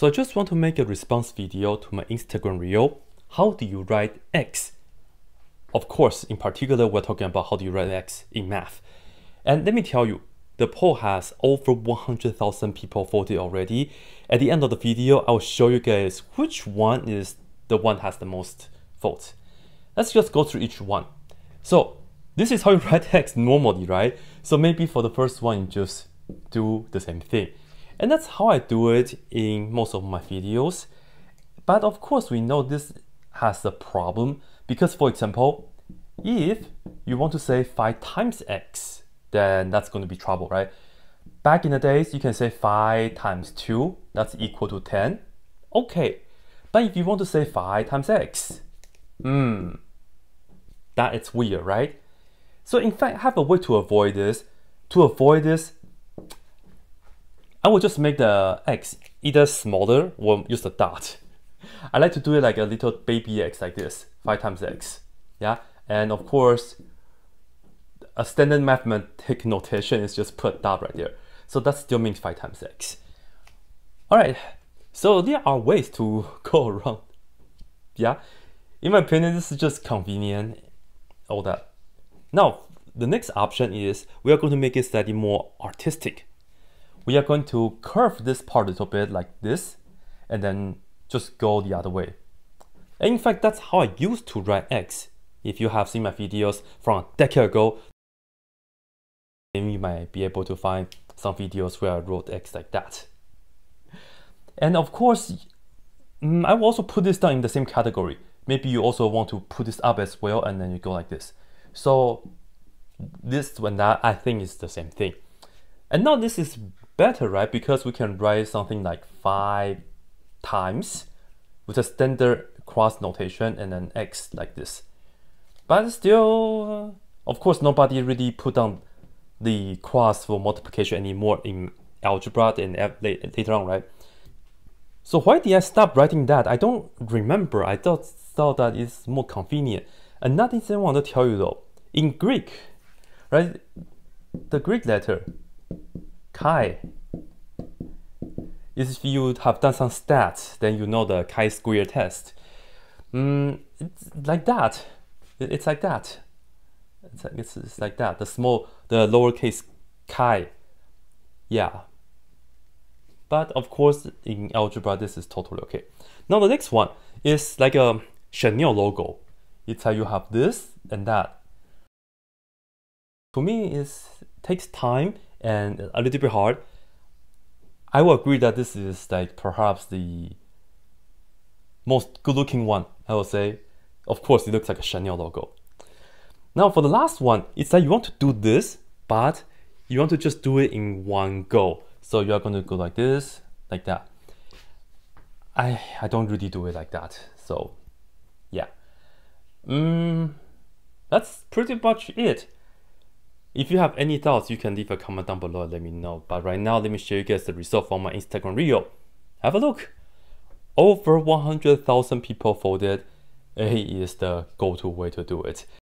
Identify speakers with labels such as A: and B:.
A: So I just want to make a response video to my Instagram reel. How do you write X? Of course, in particular, we're talking about how do you write X in math. And let me tell you, the poll has over 100,000 people voted already. At the end of the video, I'll show you guys which one is the one has the most votes. Let's just go through each one. So this is how you write X normally, right? So maybe for the first one, just do the same thing. And that's how I do it in most of my videos. But of course, we know this has a problem because, for example, if you want to say 5 times x, then that's going to be trouble, right? Back in the days, you can say 5 times 2, that's equal to 10. Okay, but if you want to say 5 times x, hmm, that is weird, right? So in fact, I have a way to avoid this. To avoid this, I will just make the x either smaller or use the dot. I like to do it like a little baby x like this, 5 times x. Yeah, and of course, a standard mathematic notation is just put dot right there. So that still means 5 times x. Alright, so there are ways to go around. Yeah, in my opinion, this is just convenient, all that. Now, the next option is we are going to make it slightly more artistic we are going to curve this part a little bit like this and then just go the other way. And in fact, that's how I used to write X. If you have seen my videos from a decade ago, then you might be able to find some videos where I wrote X like that. And of course, mm, I will also put this down in the same category. Maybe you also want to put this up as well and then you go like this. So this and that, I think is the same thing. And now this is better, right? Because we can write something like five times with a standard cross notation and an x like this. But still, uh, of course, nobody really put down the cross for multiplication anymore in algebra and later on, right? So why did I stop writing that? I don't remember. I thought, thought that it's more convenient. Another thing I want to tell you though, in Greek, right, the Greek letter chi. If you have done some stats, then you know the chi-square test. Mm, it's like that. It's like that. It's like, it's, it's like that. The small, the lowercase chi. Yeah. But of course, in algebra, this is totally okay. Now the next one is like a Chanel logo. It's how you have this and that. To me, it takes time and a little bit hard. I will agree that this is like perhaps the most good looking one, I will say. Of course, it looks like a Chanel logo. Now for the last one, it's that you want to do this, but you want to just do it in one go. So you're going to go like this, like that. I, I don't really do it like that. So yeah. Mm, that's pretty much it. If you have any doubts, you can leave a comment down below and let me know. But right now, let me show you guys the result from my Instagram reel. Have a look. Over 100,000 people voted A is the go-to way to do it.